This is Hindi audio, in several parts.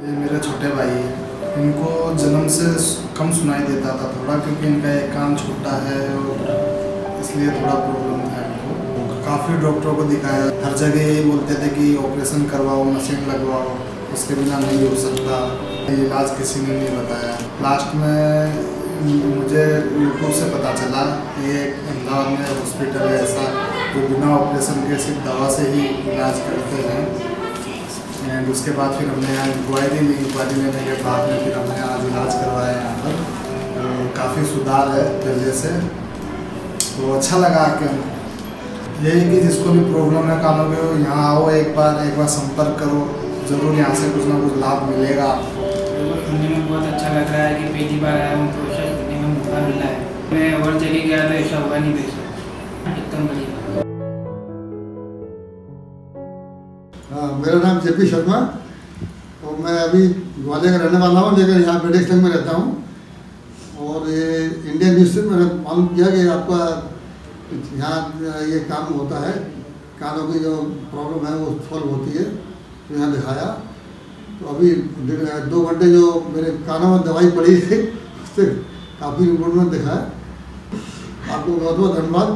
मेरे छोटे भाई हैं। इनको जन्म से कम सुनाई देता था थोड़ा, क्योंकि इनका एक कान छोटा है और इसलिए थोड़ा प्रॉब्लम था इनको काफ़ी डॉक्टरों को दिखाया। हर जगह यही बोलते थे कि ऑपरेशन करवाओ मशीन लगवाओ, उसके बिना नहीं हो सकता। इलाज किसी ने नहीं बताया। लास्ट में मुझे यूट्यूब से पता चला कि एक अहमदाबाद में हॉस्पिटल है ऐसा, जो बिना ऑपरेशन के सिर्फ़ दवा से ही इलाज करते हैं। एंड उसके बाद फिर हमने यहाँ इंक्वायरी ली इंक्वायरी लेने के बाद में फिर हमने आज इलाज करवाया यहाँ पर। काफ़ी सुधार है पहले से। तो अच्छा लगा कि यही कि जिसको भी प्रॉब्लम है कानों के यहाँ आओ एक बार एक बार संपर्क करो। ज़रूर यहाँ से कुछ ना कुछ लाभ मिलेगा आपको। सुनने में बहुत अच्छा लग रहा है कि पहली बार आया हूँ में मौका मिला है। मैं और जगह गया तो ऐसा हुआ नहीं एकदम बढ़िया। हाँ मेरा नाम जेपी शर्मा। और मैं अभी ग्वालियर का रहने वाला हूँ, लेकिन यहाँ ब्रिटिश में रहता हूँ। और ये इंडियन न्यूज़ से मैंने मालूम किया कि आपका यहाँ ये काम होता है। कानों की जो प्रॉब्लम है, वो सॉल्व होती है। तो यहाँ दिखाया। तो अभी दो घंटे जो मेरे कानों में दवाई पड़ी है उससे काफ़ी इम्प्रूवमेंट दिखा है। आपको बहुत बहुत धन्यवाद।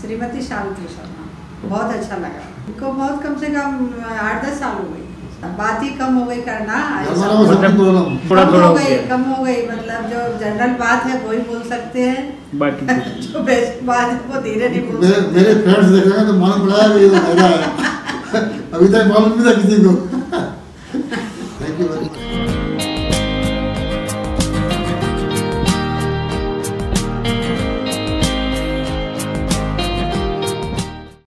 श्रीमती शांति शर्मा। बहुत अच्छा लगा। इनको बहुत कम से कम आठ दस साल हो गई बात ही कम हो गई करना प्रॉब्लम थोड़ा कम हो गई कम हो गई मतलब जो जनरल बात है वो ही। बोल सकते हैं। जो बेस्ट बात है वो धीरे नहीं बोल मेरे फ्रेंड्स देख रहे हैं तो मालूम पड़ा है तो है। अभी तक मालूम नहीं था किसी को।